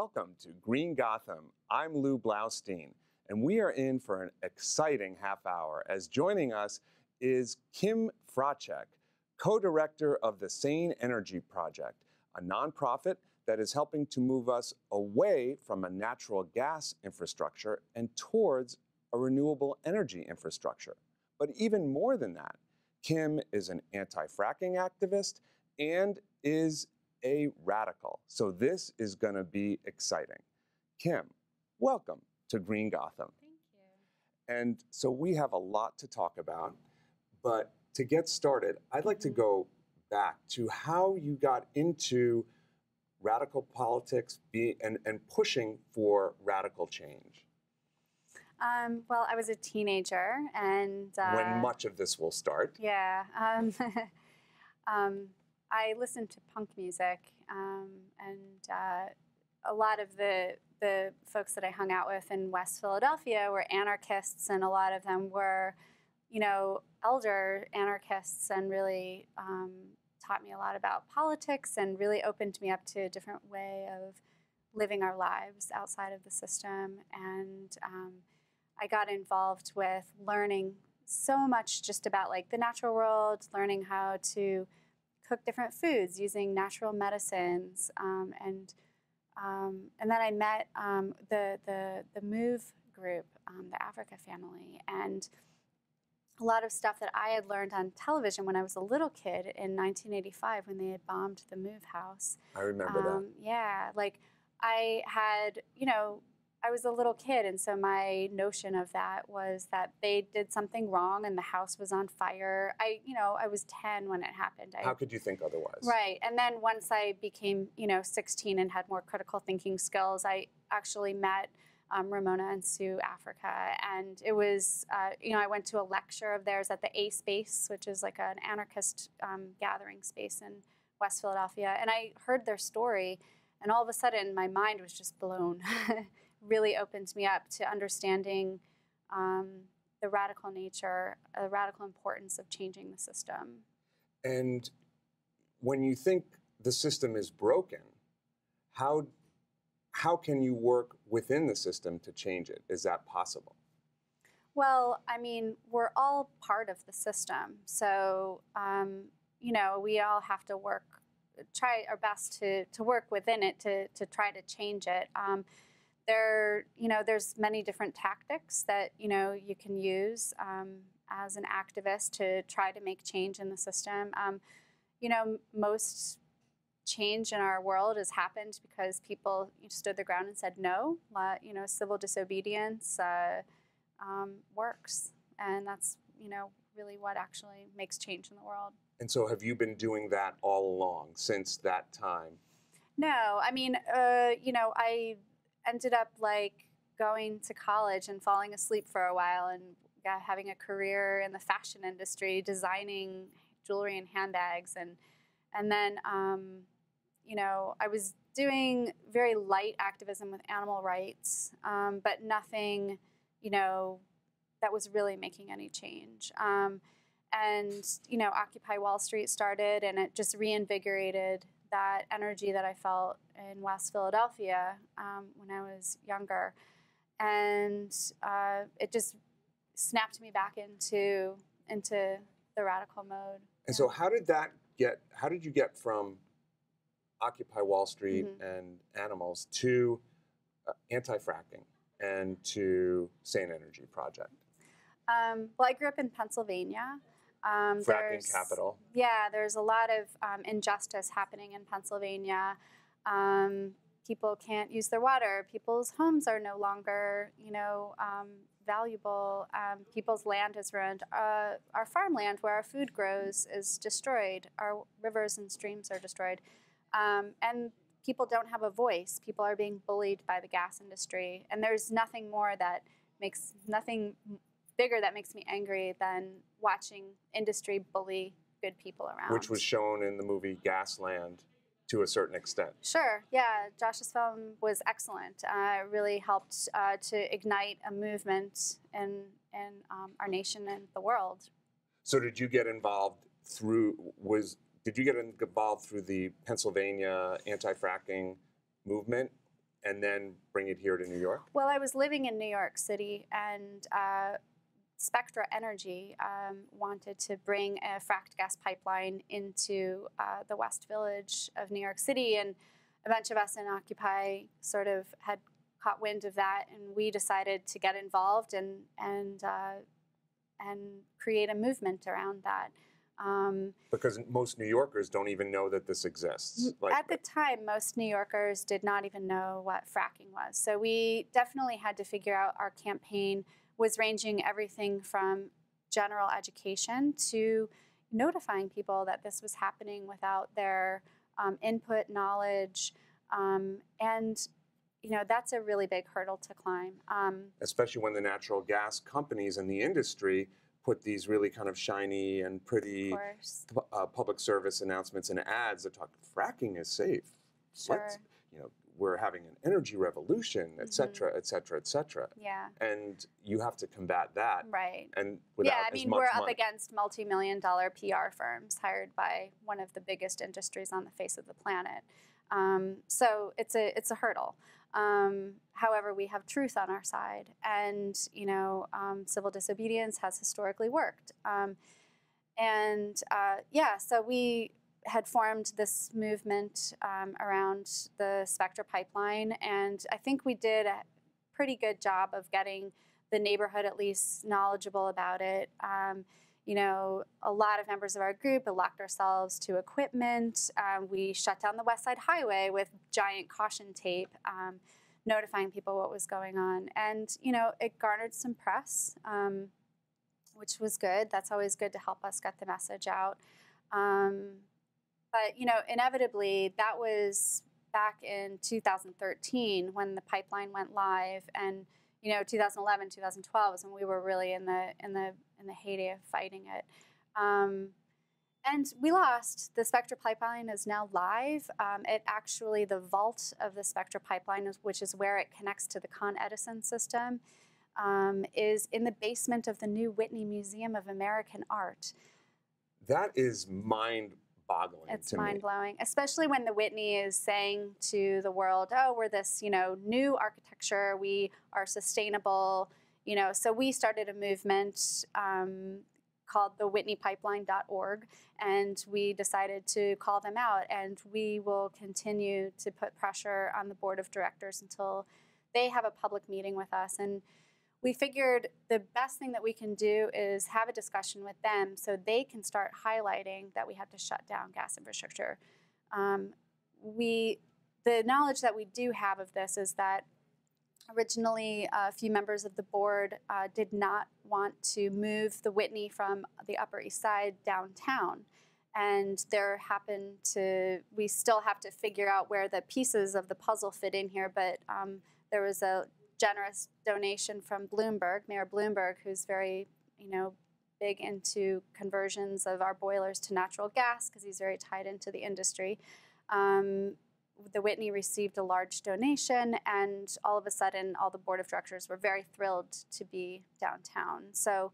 Welcome to Green Gotham. I'm Lou Blaustein, and we are in for an exciting half hour as joining us is Kim Fraczek, co director of the Sane Energy Project, a nonprofit that is helping to move us away from a natural gas infrastructure and towards a renewable energy infrastructure. But even more than that, Kim is an anti fracking activist and is a radical. So this is going to be exciting. Kim, welcome to Green Gotham. Thank you. And so we have a lot to talk about, but to get started, I'd like to go back to how you got into radical politics be, and, and pushing for radical change. Um, well, I was a teenager, and uh, when much of this will start. yeah, um, um, I listened to punk music, um, and uh, a lot of the the folks that I hung out with in West Philadelphia were anarchists, and a lot of them were, you know, elder anarchists, and really um, taught me a lot about politics, and really opened me up to a different way of living our lives outside of the system. And um, I got involved with learning so much just about like the natural world, learning how to cook different foods using natural medicines, um, and um, and then I met um, the the the Move group, um, the Africa family, and a lot of stuff that I had learned on television when I was a little kid in 1985 when they had bombed the Move house. I remember that. Um, yeah, like I had, you know, I was a little kid, and so my notion of that was that they did something wrong and the house was on fire. I, you know, I was 10 when it happened. I, How could you think otherwise? Right. And then once I became, you know, 16 and had more critical thinking skills, I actually met um, Ramona and Sue Africa. And it was, uh, you know, I went to a lecture of theirs at the A Space, which is like an anarchist um, gathering space in West Philadelphia. And I heard their story, and all of a sudden my mind was just blown. really opened me up to understanding um, the radical nature, the uh, radical importance of changing the system. And when you think the system is broken, how how can you work within the system to change it? Is that possible? Well, I mean, we're all part of the system, so um, you know we all have to work, try our best to to work within it to to try to change it. Um, there, you know, there's many different tactics that you know you can use um, as an activist to try to make change in the system. Um, you know, most change in our world has happened because people stood their ground and said no. You know, civil disobedience uh, um, works, and that's you know really what actually makes change in the world. And so, have you been doing that all along since that time? No, I mean, uh, you know, I ended up like going to college and falling asleep for a while and having a career in the fashion industry, designing jewelry and handbags, and and then um, you know I was doing very light activism with animal rights, um, but nothing you know that was really making any change. Um, and you know, Occupy Wall Street started, and it just reinvigorated that energy that I felt in West Philadelphia um, when I was younger, and uh, it just snapped me back into into the radical mode. And so, how did that get? How did you get from Occupy Wall Street mm-hmm. and animals to uh, anti-fracking and to Sane Energy Project? Um, well, I grew up in Pennsylvania. Um, Fracking capital. Yeah, there's a lot of um, injustice happening in Pennsylvania. Um, people can't use their water. People's homes are no longer, you know, um, valuable. Um, people's land is ruined. Uh, our farmland, where our food grows, is destroyed. Our rivers and streams are destroyed, um, and people don't have a voice. People are being bullied by the gas industry, and there's nothing more that makes nothing bigger that makes me angry than watching industry bully good people around. Which was shown in the movie Gasland to a certain extent. Sure, yeah. Josh's film was excellent. Uh, it really helped uh, to ignite a movement in, in um, our nation and the world. So did you get involved through, was, did you get involved through the Pennsylvania anti-fracking movement? and then bring it here to New York? Well, I was living in New York City, and uh, Spectra Energy um, wanted to bring a fracked gas pipeline into uh, the West Village of New York City, and a bunch of us in Occupy sort of had caught wind of that, and we decided to get involved and and uh, and create a movement around that. Um, because most New Yorkers don't even know that this exists. Like, at the time, most New Yorkers did not even know what fracking was. So we definitely had to figure out our campaign was ranging everything from general education to notifying people that this was happening without their um, input, knowledge, um, and you know that's a really big hurdle to climb. Um, Especially when the natural gas companies and the industry put these really kind of shiny and pretty uh, public service announcements and ads that talk fracking is safe. Sure. Let's, you know, we're having an energy revolution, et cetera, et cetera, et cetera. Yeah. And you have to combat that. Right. And yeah, I mean, we're money. up against multi-million dollar PR firms hired by one of the biggest industries on the face of the planet. Um, so it's a it's a hurdle. Um, however, we have truth on our side, and you know, um, civil disobedience has historically worked. Um, and uh, yeah, so we had formed this movement um, around the Spectra pipeline, and I think we did a pretty good job of getting the neighborhood at least knowledgeable about it. Um, you know, a lot of members of our group locked ourselves to equipment. Um, we shut down the West Side Highway with giant caution tape, um, notifying people what was going on. And, you know, it garnered some press, um, which was good. That's always good to help us get the message out. Um, but, you know, inevitably, that was back in 2013 when the pipeline went live. And, you know, 2011, 2012 was when we were really in the, in the in the heyday of fighting it. Um, and we lost. The Spectra pipeline is now live. Um, it actually, the vault of the Spectra pipeline, is, which is where it connects to the Con Edison system, um, is in the basement of the new Whitney Museum of American Art. That is mind boggling. It's mind blowing, especially when the Whitney is saying to the world, "Oh, we're this, you know, new architecture. We are sustainable you know, so we started a movement um, called the whitneypipeline.org and we decided to call them out and we will continue to put pressure on the board of directors until they have a public meeting with us and we figured the best thing that we can do is have a discussion with them so they can start highlighting that we have to shut down gas infrastructure um, we the knowledge that we do have of this is that Originally, a few members of the board uh, did not want to move the Whitney from the Upper East Side downtown. And there happened to, we still have to figure out where the pieces of the puzzle fit in here, but um, there was a generous donation from Bloomberg, Mayor Bloomberg, who's very, you know, big into conversions of our boilers to natural gas because he's very tied into the industry. Um, the Whitney received a large donation, and all of a sudden, all the board of directors were very thrilled to be downtown. So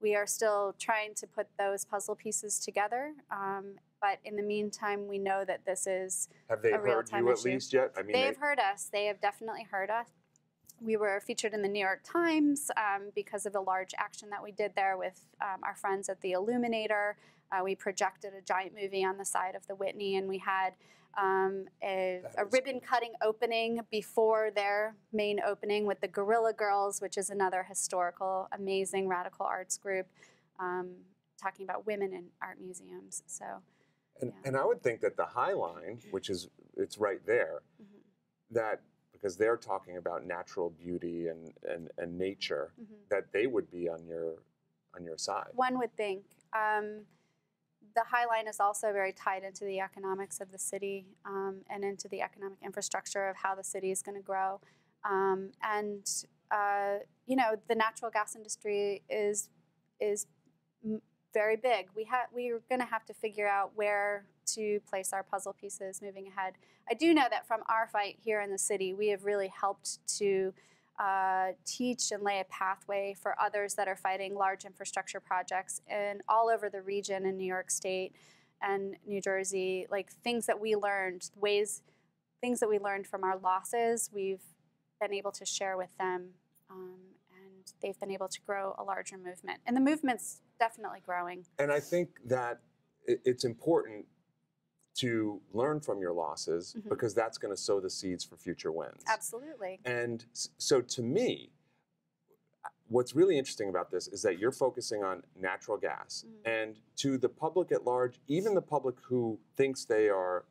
we are still trying to put those puzzle pieces together. Um, but in the meantime, we know that this is have they a heard you at least yet? I mean, they've they... heard us. They have definitely heard us. We were featured in the New York Times um, because of the large action that we did there with um, our friends at the Illuminator. Uh, we projected a giant movie on the side of the Whitney, and we had um, a, a ribbon cutting opening before their main opening with the Guerrilla Girls, which is another historical, amazing radical arts group um, talking about women in art museums. So, and, yeah. and I would think that the High Line, which is it's right there, mm-hmm. that because they're talking about natural beauty and and, and nature, mm-hmm. that they would be on your on your side. One would think. Um, the High Line is also very tied into the economics of the city um, and into the economic infrastructure of how the city is going to grow. Um, and uh, you know, the natural gas industry is is very big. We have we're going to have to figure out where to place our puzzle pieces moving ahead. I do know that from our fight here in the city, we have really helped to uh, teach and lay a pathway for others that are fighting large infrastructure projects and all over the region in New York State and New Jersey, like things that we learned, ways things that we learned from our losses, we've been able to share with them, um, and they've been able to grow a larger movement. And the movement's definitely growing. And I think that it's important to learn from your losses Mhm. because that's going to sow the seeds for future wins. Absolutely. And so to me, what's really interesting about this is that you're focusing on natural gas. Mhm. And to the public at large, even the public who thinks they are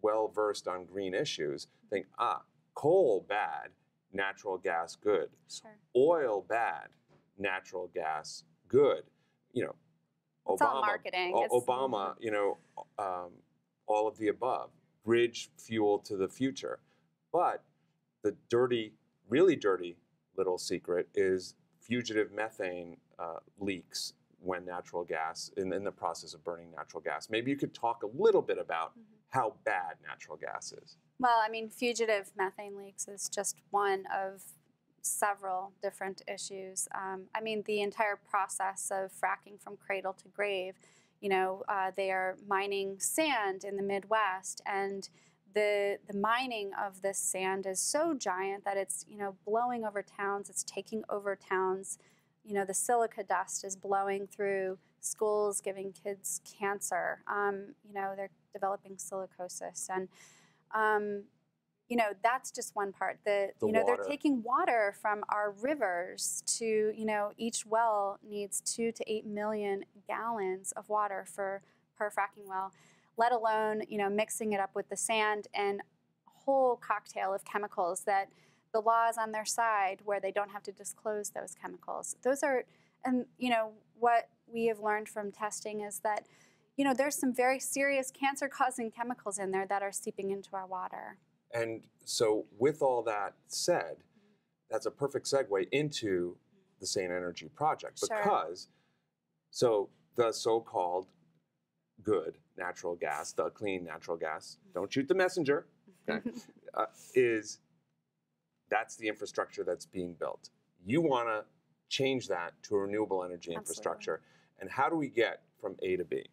well versed on green issues, think, ah, coal bad, natural gas good. Sure. Oil bad, natural gas good. You know, Obama, It's all marketing. O- It's- Obama, you know, um, all of the above. Bridge fuel to the future. But the dirty, really dirty little secret is fugitive methane uh, leaks when natural gas, in, in the process of burning natural gas. Maybe you could talk a little bit about Mhm. how bad natural gas is. Well, I mean, fugitive methane leaks is just one of several different issues. Um, I mean, the entire process of fracking from cradle to grave, you know, uh, they are mining sand in the Midwest, and the the mining of this sand is so giant that it's you know blowing over towns. It's taking over towns. You know, the silica dust is blowing through schools, giving kids cancer. Um, you know, they're developing silicosis and um, you know that's just one part the, The you know water. they're taking water from our rivers to you know each well needs two to eight million gallons of water for per fracking well let alone you know mixing it up with the sand and a whole cocktail of chemicals that the law is on their side where they don't have to disclose those chemicals those are and you know what we have learned from testing is that you know, there's some very serious cancer causing chemicals in there that are seeping into our water. And so, with all that said, that's a perfect segue into the Sane Energy Project Sure. because, so the so called good natural gas, the clean natural gas, don't shoot the messenger, Okay. uh, is that's the infrastructure that's being built. You want to change that to a renewable energy Absolutely. infrastructure. And how do we get from A to B?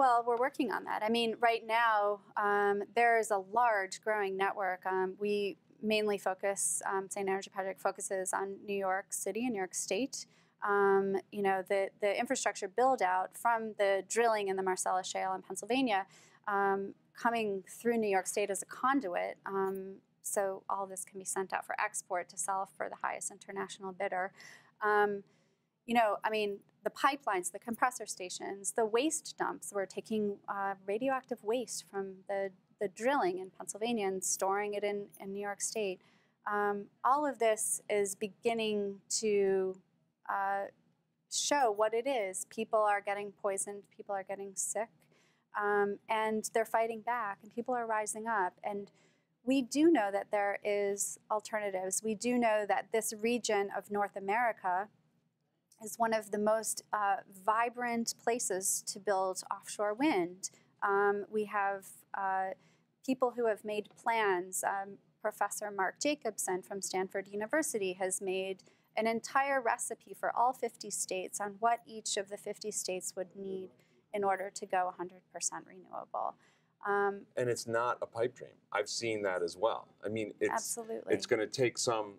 Well, we're working on that. I mean, right now, um, there is a large growing network. Um, we mainly focus, um, Sane Energy Project focuses on New York City and New York State. Um, you know, the, the infrastructure build out from the drilling in the Marcellus Shale in Pennsylvania um, coming through New York State as a conduit. Um, so all this can be sent out for export to sell for the highest international bidder. Um, you know, I mean, the pipelines, the compressor stations, the waste dumps. We're taking uh, radioactive waste from the, the drilling in Pennsylvania and storing it in, in New York State. Um, all of this is beginning to uh, show what it is. People are getting poisoned, people are getting sick, um, and they're fighting back, and people are rising up. And we do know that there is alternatives. We do know that this region of North America is one of the most uh, vibrant places to build offshore wind. Um, we have uh, people who have made plans. Um, Professor Mark Jacobson from Stanford University has made an entire recipe for all 50 states on what each of the 50 states would need in order to go 100% renewable. Um, And it's not a pipe dream. I've seen that as well. I mean, it's absolutely. it's going to take some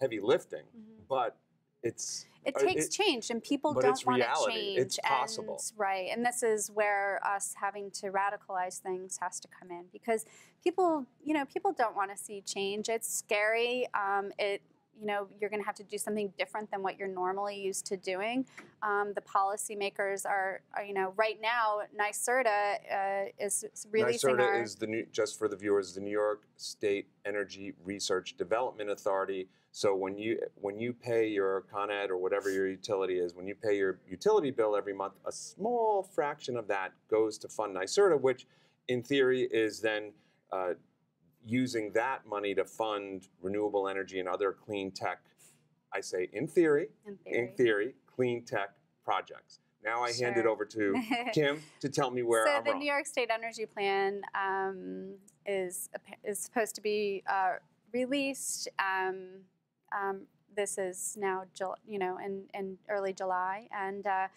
heavy lifting, Mhm. but it's It uh, takes it- change, and people don't want to change. It's possible. And, right, and this is where us having to radicalize things has to come in because people, you know, people don't want to see change. It's scary. Um, it, you know, you're going to have to do something different than what you're normally used to doing. Um, the policymakers are, are, you know, right now, NYSERDA uh, is is releasing NYSERDA our. is the new, just for the viewers, the New York State Energy Research Development Authority. So when you when you pay your Con Ed or whatever your utility is, when you pay your utility bill every month, a small fraction of that goes to fund NYSERDA, which in theory is then uh, using that money to fund renewable energy and other clean tech. I say in theory, in theory. in theory, clean tech projects. Now I hand it over to Kim to tell me where so I'm the wrong. New York State Energy Plan um, is is supposed to be uh, released. Um, um, this is now, Jul- you know, in, in early July, and uh,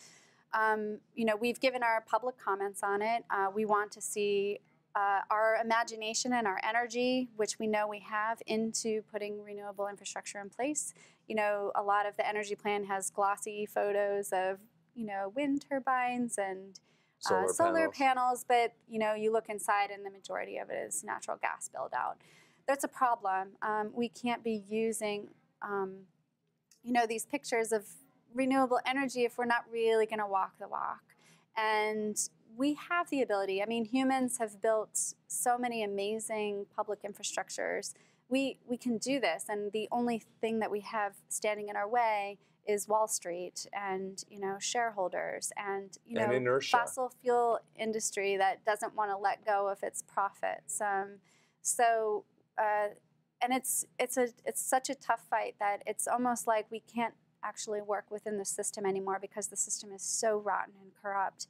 um, you know we've given our public comments on it. Uh, we want to see uh, our imagination and our energy, which we know we have, into putting renewable infrastructure in place. You know, a lot of the energy plan has glossy photos of, you know, wind turbines and Solar, uh, solar panels. panels, but you know, you look inside, and the majority of it is natural gas build out. That's a problem. Um, we can't be using, um, you know, these pictures of renewable energy if we're not really going to walk the walk. And we have the ability. I mean, humans have built so many amazing public infrastructures. We we can do this, and the only thing that we have standing in our way is Wall Street and you know shareholders and you know inertia. fossil fuel industry that doesn't want to let go of its profits. Um, so, uh, and it's it's a it's such a tough fight that it's almost like we can't actually work within the system anymore because the system is so rotten and corrupt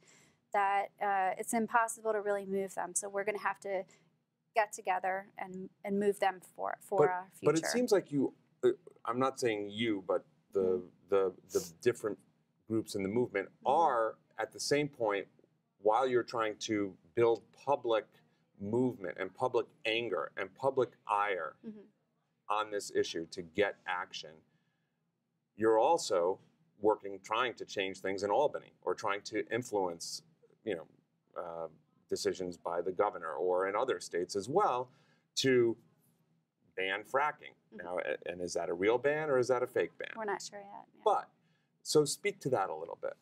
that uh, it's impossible to really move them. So we're going to have to get together and and move them for for our future. But it seems like you. Uh, I'm not saying you, but the Mm-hmm. the the different groups in the movement Mhm. are at the same point while you're trying to build public movement and public anger and public ire Mhm. on this issue to get action. You're also working, trying to change things in Albany or trying to influence, you know, uh, decisions by the governor or in other states as well to ban fracking. Mhm. Now, and is that a real ban or is that a fake ban? we're not sure yet. yeah. But so speak to that a little bit.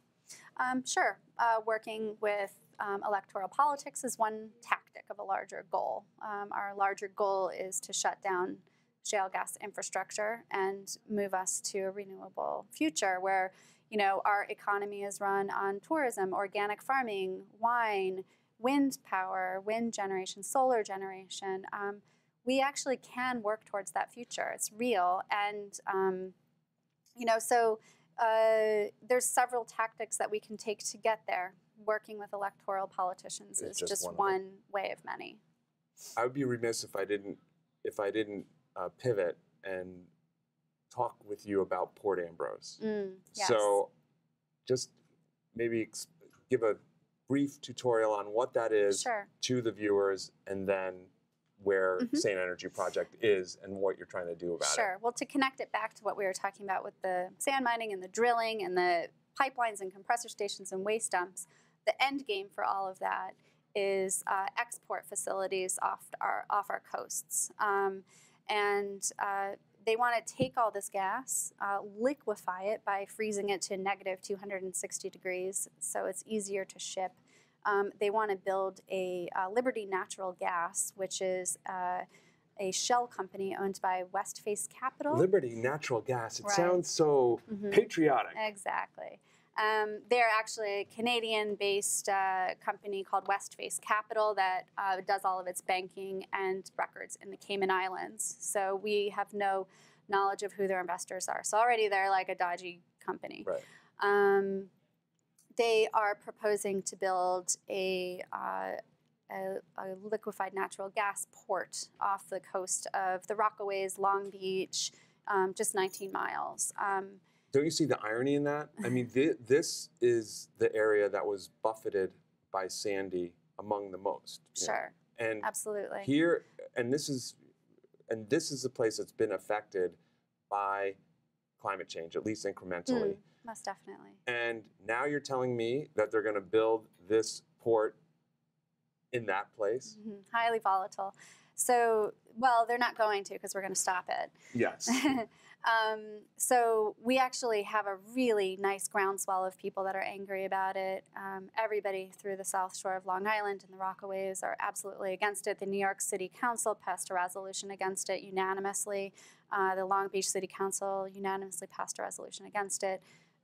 Um, sure. Uh, working with um, electoral politics is one tactic of a larger goal. Um, our larger goal is to shut down shale gas infrastructure and move us to a renewable future where you know our economy is run on tourism, organic farming, wine, wind power, wind generation, solar generation. Um, we actually can work towards that future. It's real, and um, you know so uh, there's several tactics that we can take to get there. Working with electoral politicians It's is just just, one one, way of many. I would be remiss if I didn't if I didn't uh, pivot and talk with you about Port Ambrose. Mm, yes. So, just maybe ex- give a brief tutorial on what that is sure. to the viewers, and then where Mhm. Sane Energy Project is and what you're trying to do about it. Sure. Well, to connect it back to what we were talking about with the sand mining and the drilling and the pipelines and compressor stations and waste dumps, the end game for all of that is uh, export facilities off our off our coasts, um, and uh, they want to take all this gas, uh, liquefy it by freezing it to negative 260 degrees, so it's easier to ship. Um, they want to build a uh, Liberty Natural Gas, which is uh, a shell company owned by West Face Capital. Liberty Natural Gas. It Right. sounds so Mhm. patriotic. Exactly. Um, they're actually a Canadian-based uh, company called West Face Capital that uh, does all of its banking and records in the Cayman Islands. So we have no knowledge of who their investors are. So already they're like a dodgy company. Right. Um, they are proposing to build a, uh, a, a liquefied natural gas port off the coast of the Rockaways, Long Beach, um, just 19 miles. Um, Don't you see the irony in that? I mean, thi- this is the area that was buffeted by Sandy among the most. you know. Sure, And absolutely. here and this is and this is the place that's been affected by climate change at least incrementally Mm, most definitely. and now you're telling me that they're going to build this port in that place Mhm, Highly volatile. So, well, they're not going to because we're going to stop it. yes um, so we actually have a really nice groundswell of people that are angry about it. Um, everybody through the South Shore of Long Island and the Rockaways are absolutely against it. The New York City Council passed a resolution against it unanimously. Uh, the Long Beach City Council unanimously passed a resolution against it.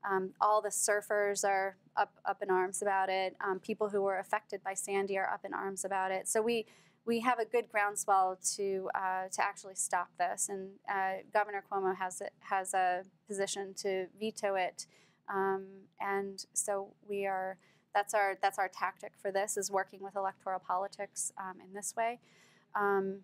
Um, all the surfers are up up in arms about it. Um, people who were affected by Sandy are up in arms about it. So we we have a good groundswell to uh, to actually stop this, and uh, Governor Cuomo has has a position to veto it, um, and so we are. That's our that's our tactic for this is working with electoral politics um, in this way. Um,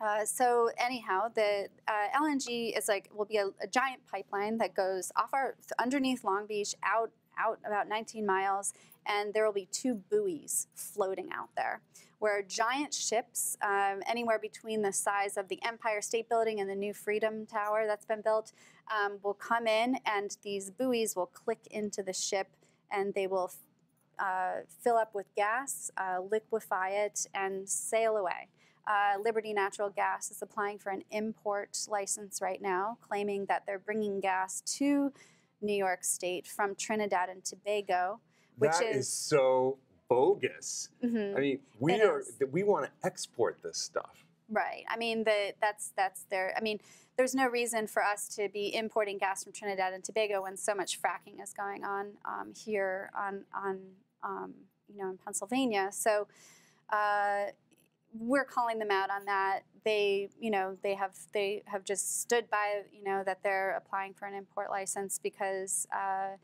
uh, so anyhow, the uh, LNG is like will be a, a giant pipeline that goes off our underneath Long Beach, out out about 19 miles, and there will be two buoys floating out there where giant ships, um, anywhere between the size of the Empire State Building and the new Freedom Tower that's been built, um, will come in and these buoys will click into the ship and they will uh, fill up with gas, uh, liquefy it, and sail away. Uh, Liberty Natural Gas is applying for an import license right now, claiming that they're bringing gas to New York State from Trinidad and Tobago, which is so bogus. Mhm. I mean, we It are is. we want to export this stuff. Right. I mean, the, that's that's their. I mean, there's no reason for us to be importing gas from Trinidad and Tobago when so much fracking is going on um, here on on um, you know in Pennsylvania. So uh, we're calling them out on that. They you know they have they have just stood by you know that they're applying for an import license because. Uh,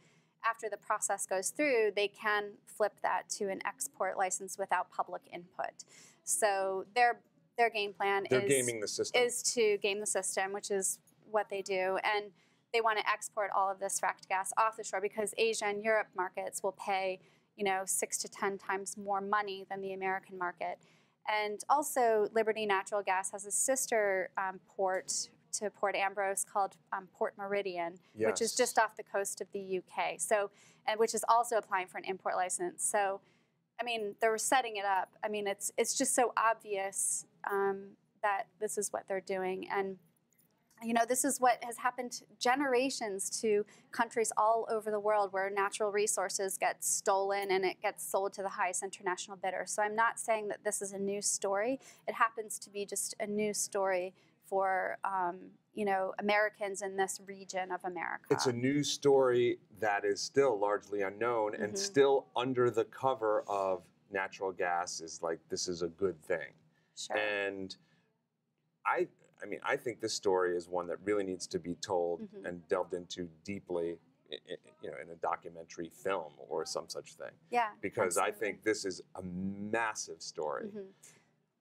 after the process goes through, they can flip that to an export license without public input. So their their game plan They're is gaming the system. is to game the system, which is what they do, and they want to export all of this fracked gas off the shore because Asia and Europe markets will pay you know six to ten times more money than the American market. And also, Liberty Natural Gas has a sister um, port to Port Ambrose called um, Port Meridian, which is just off the coast of the UK. So, and which is also applying for an import license. So, I mean, they're setting it up. I mean, it's it's just so obvious um, that this is what they're doing, and you know, this is what has happened generations to countries all over the world where natural resources get stolen and it gets sold to the highest international bidder. So I'm not saying that this is a new story. It happens to be just a new story for um, you know Americans in this region of America. It's a news story that is still largely unknown and Mhm. still under the cover of natural gas is like this is a good thing. sure. And I I mean I think this story is one that really needs to be told Mhm. and delved into deeply you know in a documentary film or some such thing yeah. because I think this is a massive story. Mhm.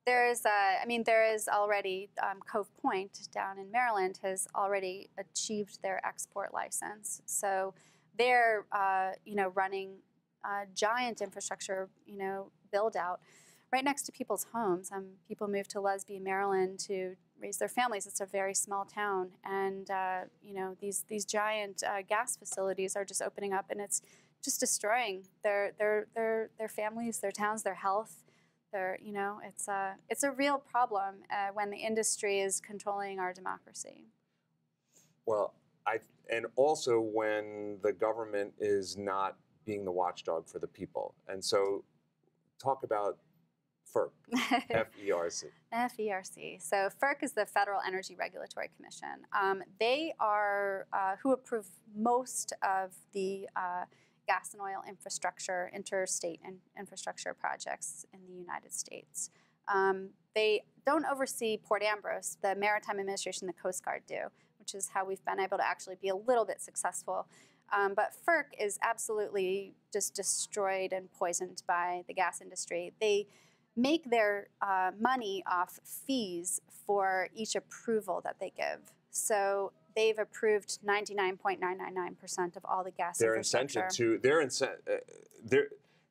There is, uh, I mean, there is already um, Cove Point down in Maryland has already achieved their export license. So they're, uh, you know, running giant infrastructure, you know, build out right next to people's homes. Um, people move to Lusby, Maryland, to raise their families. It's a very small town, and uh, you know, these these giant uh, gas facilities are just opening up, and it's just destroying their their their their families, their towns, their health. Their, you know, it's a it's a real problem uh, when the industry is controlling our democracy. Well, I and also when the government is not being the watchdog for the people. And so talk about FERC, F E R C. FERC. E So FERC is the Federal Energy Regulatory Commission. Um, they are uh, who approve most of the uh, gas and oil infrastructure, interstate in- infrastructure projects in the United States. Um, they don't oversee Port Ambrose. The Maritime Administration, the Coast Guard do, which is how we've been able to actually be a little bit successful. Um, but FERC is absolutely just destroyed and poisoned by the gas industry. They make their uh, money off fees for each approval that they give. So they've approved 99.999% of all the gas They're infrastructure. incented to their incent uh, their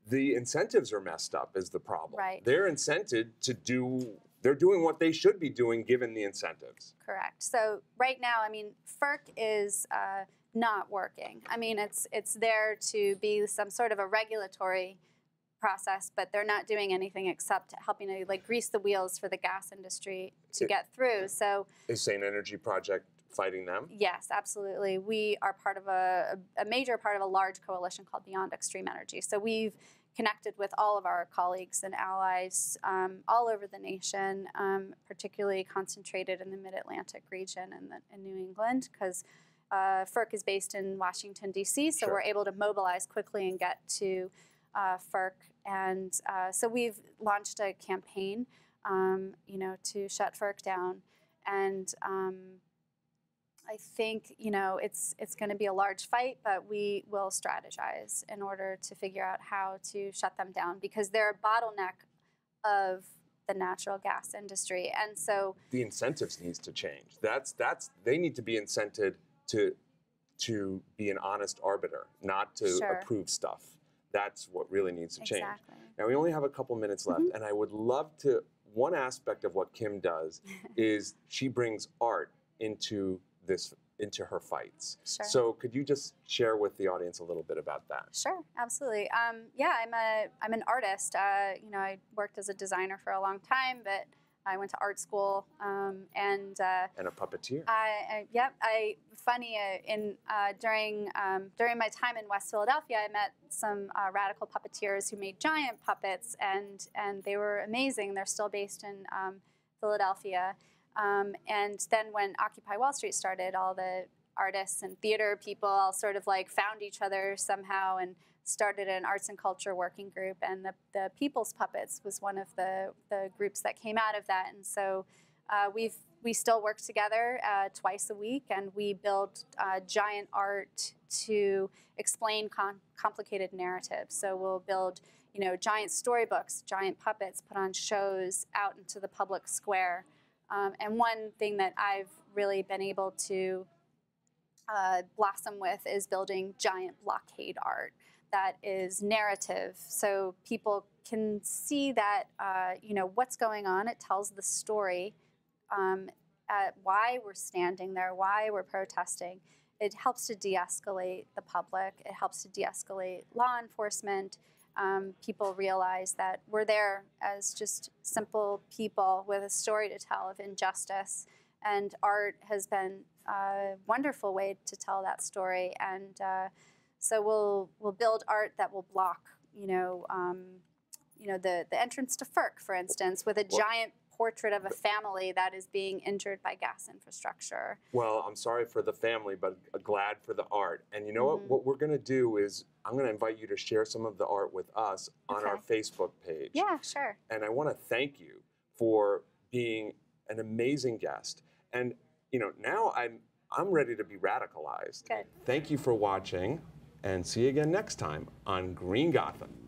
the incentives are messed up is the problem. Right. They're incented to do they're doing what they should be doing given the incentives. Correct. So right now, I mean, FERC is uh, not working. I mean, it's it's there to be some sort of a regulatory process, but they're not doing anything except helping to like grease the wheels for the gas industry to It- get through. So Is Sane Energy Project fighting them? Yes, absolutely. We are part of a, a major part of a large coalition called Beyond Extreme Energy. So we've connected with all of our colleagues and allies um, all over the nation, um, particularly concentrated in the Mid Atlantic region and the, in New England, because uh, FERC is based in Washington, D.C., so Sure. we're able to mobilize quickly and get to uh, FERC. And uh, so we've launched a campaign, um, you know, to shut FERC down. And um, I think you know it's it's going to be a large fight, but we will strategize in order to figure out how to shut them down because they're a bottleneck of the natural gas industry, and so The incentives needs to change. That's that's they need to be incented to to be an honest arbiter, not to Sure. approve stuff. That's what really needs to change. Exactly. Now we only have a couple minutes left, Mhm. and I would love to. One aspect of what Kim does is she brings art into this into her fights. Sure. So could you just share with the audience a little bit about that? Sure, absolutely. Um, yeah, I'm a I'm an artist. Uh, you know, I worked as a designer for a long time, but I went to art school, um, and uh, And a puppeteer. I, I yep. I funny uh, in uh, during um, during my time in West Philadelphia, I met some uh, radical puppeteers who made giant puppets, and and they were amazing. They're still based in um, Philadelphia. Um, and then when Occupy Wall Street started, all the artists and theater people all sort of like found each other somehow and started an arts and culture working group. And the, the People's Puppets was one of the, the groups that came out of that. And so uh, we've we still work together uh, twice a week, and we build uh, giant art to explain com- complicated narratives. So we'll build, you know, giant storybooks, giant puppets, put on shows out into the public square. Um, and one thing that I've really been able to uh, blossom with is building giant blockade art that is narrative, so people can see that uh, you know what's going on. It tells the story, um, at why we're standing there, why we're protesting. It helps to de-escalate the public. It helps to de-escalate law enforcement. Um, people realize that we're there as just simple people with a story to tell of injustice, and art has been a wonderful way to tell that story. And uh, so we'll we'll build art that will block, you know, um, you know the the entrance to FERC, for instance, with a Well- giant portrait of a family that is being injured by gas infrastructure. Well, I'm sorry for the family, but glad for the art. And you know Mhm. what? What we're going to do is I'm going to invite you to share some of the art with us on our Facebook page. Yeah, sure. And I want to thank you for being an amazing guest. And you know, now I'm I'm ready to be radicalized. Good. Thank you for watching and see you again next time on Green Gotham.